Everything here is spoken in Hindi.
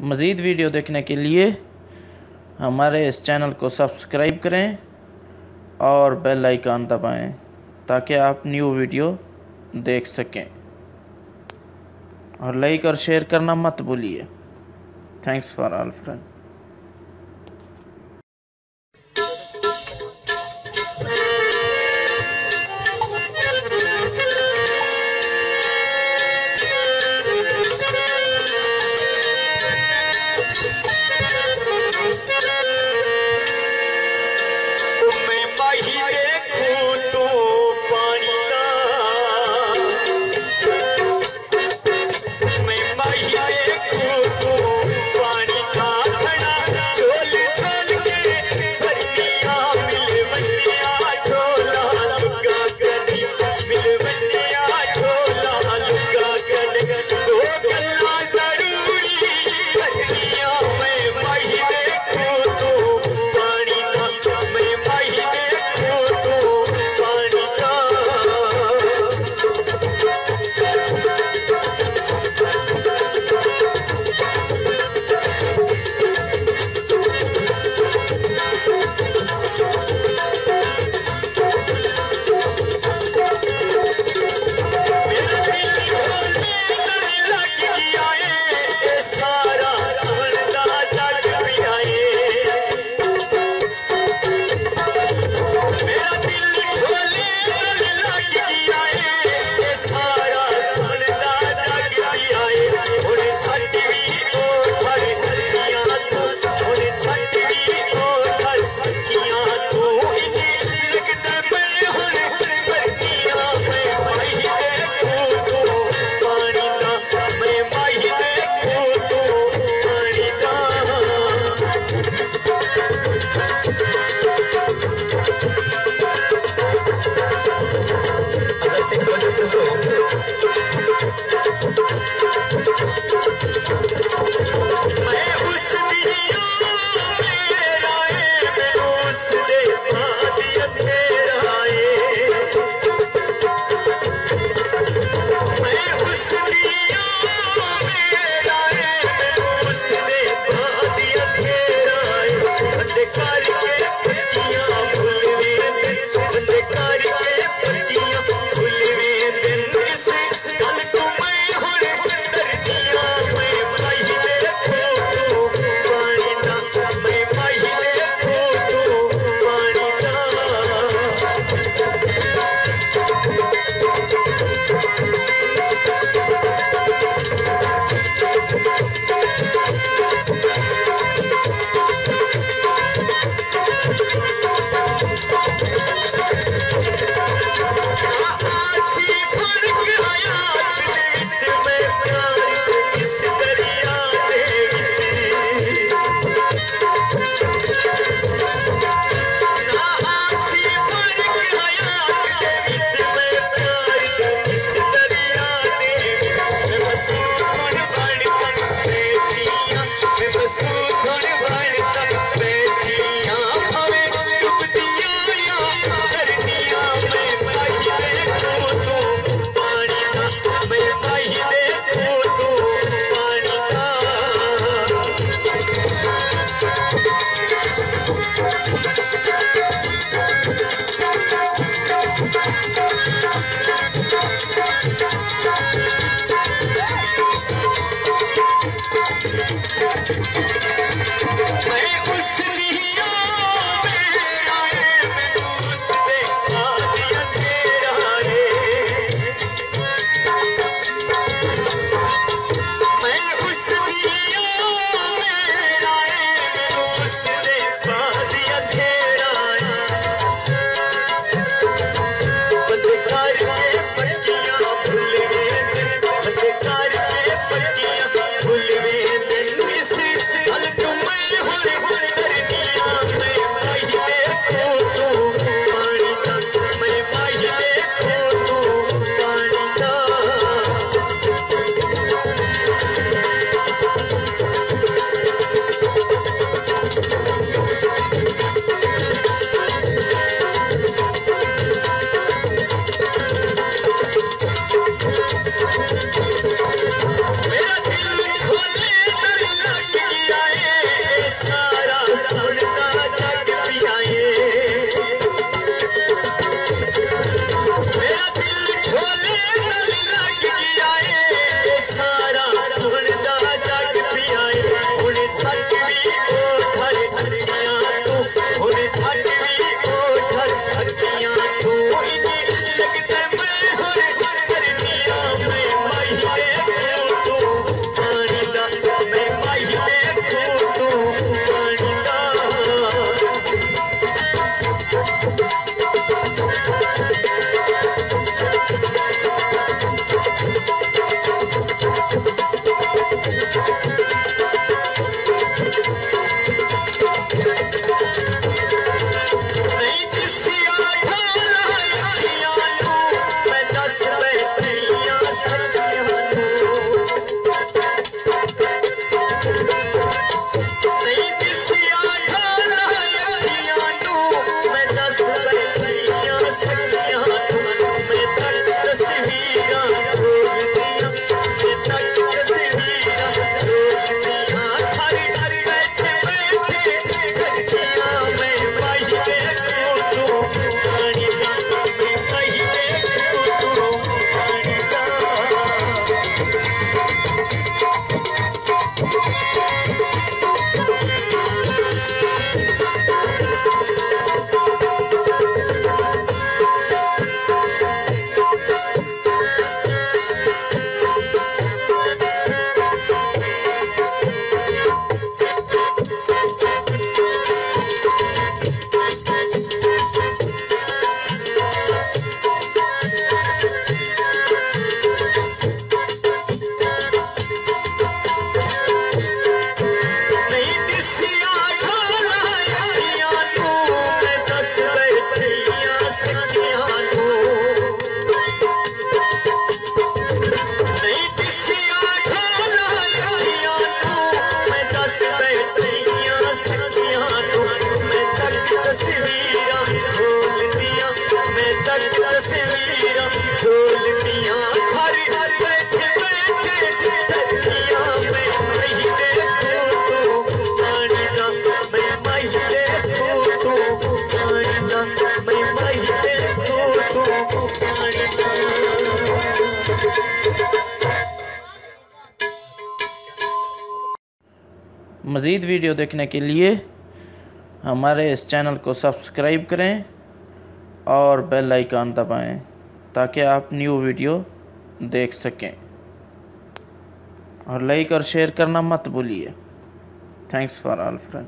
मज़ीद वीडियो देखने के लिए हमारे इस चैनल को सब्सक्राइब करें और बेल आइकन दबाएँ ताकि आप न्यू वीडियो देख सकें। और लाइक और शेयर करना मत भूलिए। Thanks for all friend. मज़ीद वीडियो देखने के लिए हमारे इस चैनल को सब्सक्राइब करें और बेल आइकन दबाएँ ताकि आप न्यू वीडियो देख सकें। और लाइक और शेयर करना मत भूलिए। Thanks for all friend.